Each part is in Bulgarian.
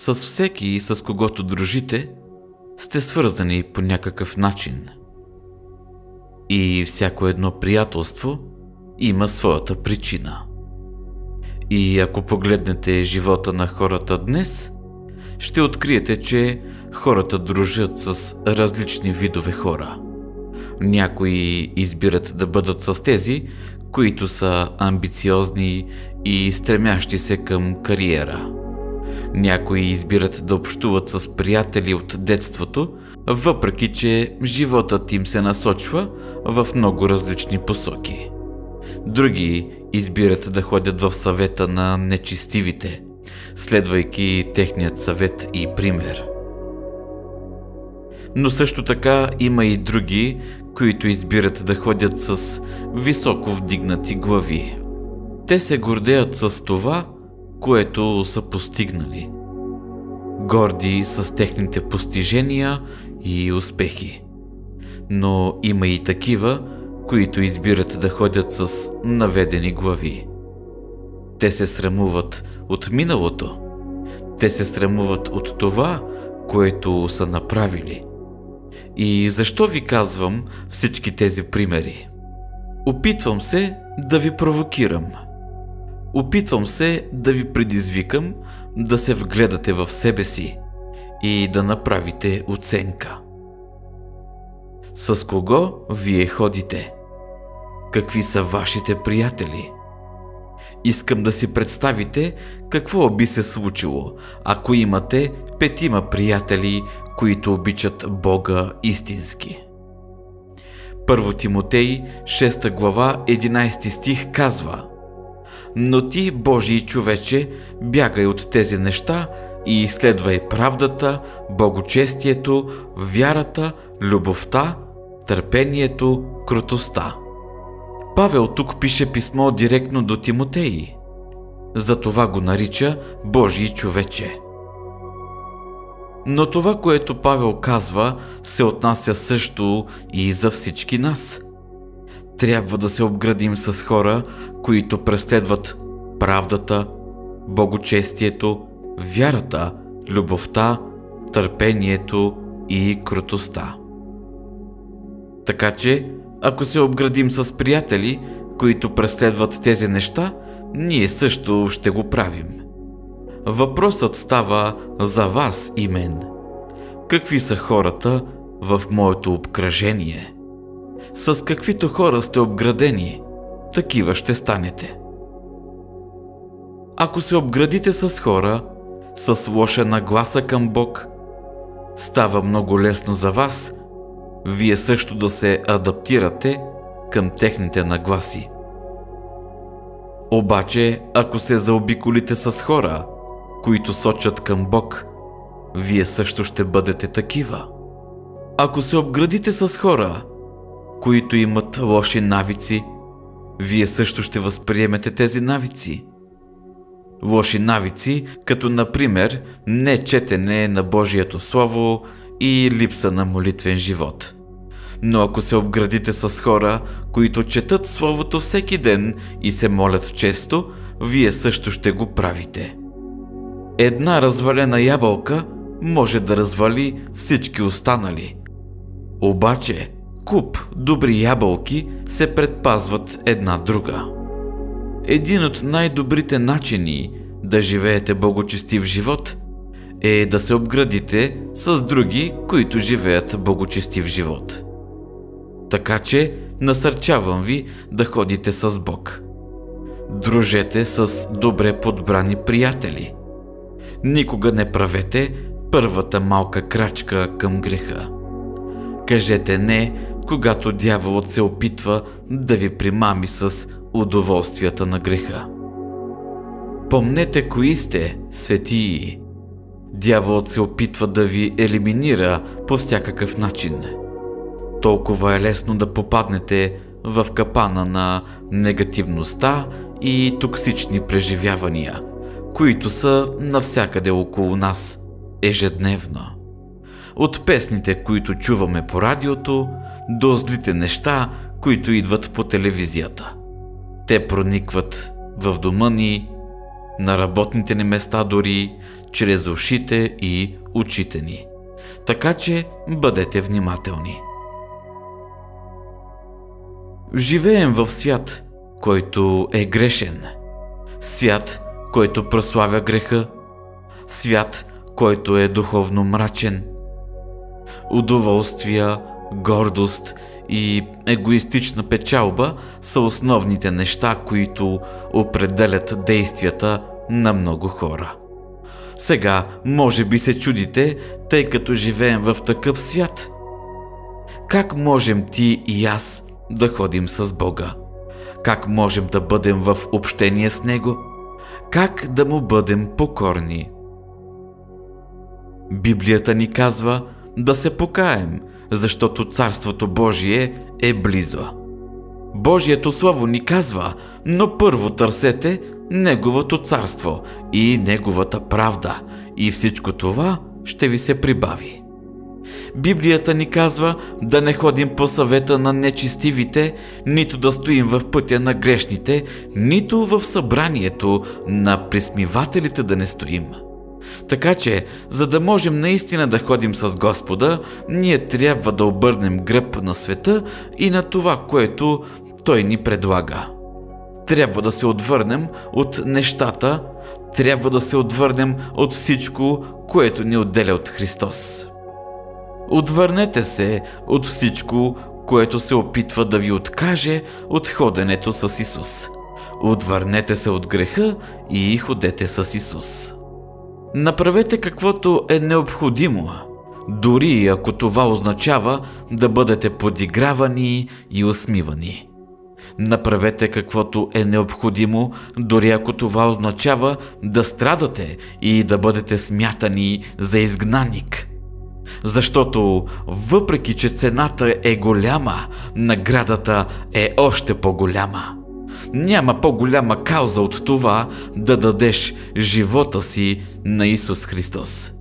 С всеки, с когото дружите, сте свързани по някакъв начин. И всяко едно приятелство има своята причина. И ако погледнете живота на хората днес, ще откриете, че хората дружат с различни видове хора. Някои избират да бъдат с тези, които са амбициозни и стремящи се към кариера. Някои избират да общуват с приятели от детството, въпреки че животът им се насочва в много различни посоки. Други избират да ходят в съвета на нечистивите, следвайки техният съвет и пример. Но също така има и други, които избират да ходят с високо вдигнати глави. Те се гордеят с това, което са постигнали. Горди с техните постижения и успехи. Но има и такива, които избират да ходят с наведени глави. Те се срамуват от миналото. Те се срамуват от това, което са направили. И защо ви казвам всички тези примери? Опитвам се да ви провокирам. Опитвам се да ви предизвикам да се вгледате в себе си и да направите оценка. С кого вие ходите? Какви са вашите приятели? Искам да си представите какво би се случило, ако имате петима приятели, които обичат Бога истински. Първо Тимотей, 6 глава, 11 стих казва Но ти, Божий човече, бягай от тези неща и изследвай правдата, богочестието, вярата, любовта, търпението, крутостта. Павел тук пише писмо директно до Тимотеи. Затова го нарича Божий човече. Но това, което Павел казва, се отнася също и за всички нас. Трябва да се обградим с хора, които преследват правдата, богочестието, вярата, любовта, търпението и крутостта. Така че, ако се обградим с приятели, които преследват тези неща, ние също ще го правим. Въпросът става за вас и мен. Какви са хората в моето обкръжение? С каквито хора сте обградени, такива ще станете. Ако се обградите с хора, с лоша нагласа към Бог, става много лесно за вас, вие също да се адаптирате към техните нагласи. Обаче, ако се заобиколите с хора, които сочат към Бог, вие също ще бъдете такива. Ако се обградите с хора, които имат лоши навици, вие също ще възприемете тези навици. Лоши навици, като например не четене на Божието Слово и липса на молитвен живот. Но ако се обградите с хора, които четат Словото всеки ден и се молят често, вие също ще го правите. Една развалена ябълка може да развали всички останали. Обаче, куп добри ябълки се предпазват една друга. Един от най-добрите начини да живеете богочестив живот е да се обградите с други, които живеят богочестив живот. Така че насърчавам ви да ходите с Бог. Дружете с добре подбрани приятели – Никога не правете първата малка крачка към греха. Кажете не, когато дяволът се опитва да ви примами с удоволствията на греха. Помнете кои сте, светии. Дяволът се опитва да ви елиминира по всякакъв начин. Толкова е лесно да попаднете в капана на негативността и токсични преживявания – които са навсякъде около нас, ежедневно. От песните, които чуваме по радиото, до злите неща, които идват по телевизията. Те проникват в дома ни, на работните ни места дори, чрез ушите и очите ни. Така че бъдете внимателни. Живеем в свят, който е грешен. Свят, който прославя греха. Свят, който е духовно мрачен. Удоволствия, гордост и егоистична печалба са основните неща, които определят действията на много хора. Сега, може би се чудите, тъй като живеем в такъв свят. Как можем ти и аз да ходим с Бога? Как можем да бъдем в общение с Него? Как да му бъдем покорни? Библията ни казва да се покаем, защото Царството Божие е близо. Божието Слово ни казва, но първо търсете Неговото царство и Неговата правда и всичко това ще ви се прибави. Библията ни казва да не ходим по съвета на нечестивите, нито да стоим в пътя на грешните, нито в събранието на присмивателите да не стоим. Така че, за да можем наистина да ходим с Господа, ние трябва да обърнем гръб на света и на това, което Той ни предлага. Трябва да се отвърнем от нещата, трябва да се отвърнем от всичко, което ни отделя от Христос. Отвърнете се от всичко, което се опитва да ви откаже от ходенето с Исус. Отвърнете се от греха и ходете с Исус. Направете каквото е необходимо, дори ако това означава да бъдете подигравани и усмивани. Направете каквото е необходимо, дори ако това означава да страдате и да бъдете смятани за изгнаник. Защото въпреки, че цената е голяма, наградата е още по-голяма. Няма по-голяма кауза от това да дадеш живота си на Исус Христос.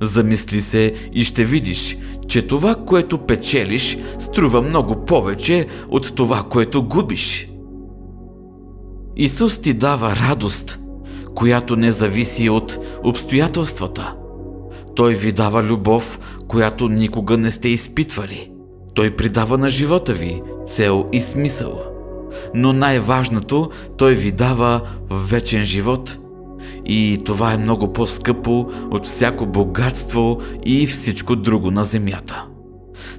Замисли се и ще видиш, че това, което печелиш, струва много повече от това, което губиш. Исус ти дава радост, която не зависи от обстоятелствата. Той ви дава любов, която никога не сте изпитвали. Той придава на живота ви цел и смисъл но най-важното, той ви дава вечен живот. И това е много по-скъпо от всяко богатство и всичко друго на земята.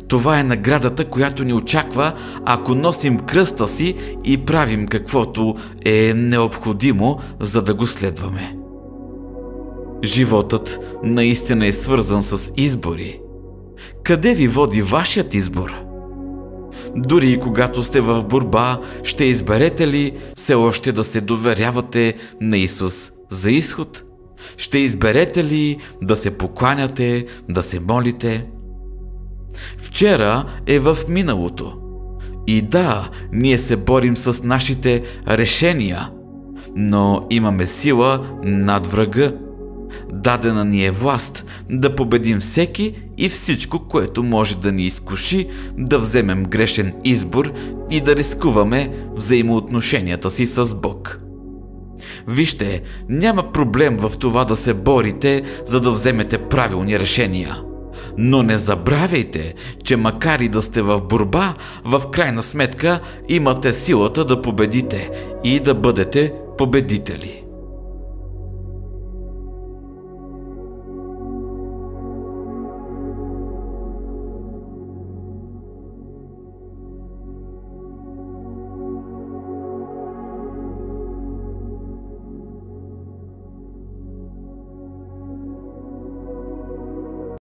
Това е наградата, която ни очаква, ако носим кръста си и правим каквото е необходимо, за да го следваме. Животът наистина е свързан с избори. Къде ви води вашият избор? Дори и когато сте в борба, ще изберете ли все още да се доверявате на Исус за изход? Ще изберете ли да се покланяте, да се молите? Вчера е в миналото. И да, ние се борим с нашите решения, но имаме сила над врага. Дадена ни е власт да победим всеки и всичко, което може да ни изкуши да вземем грешен избор и да рискуваме взаимоотношенията си с Бог. Вижте, няма проблем в това да се борите, за да вземете правилни решения. Но не забравяйте, че макар и да сте в борба, в крайна сметка имате силата да победите и да бъдете победители.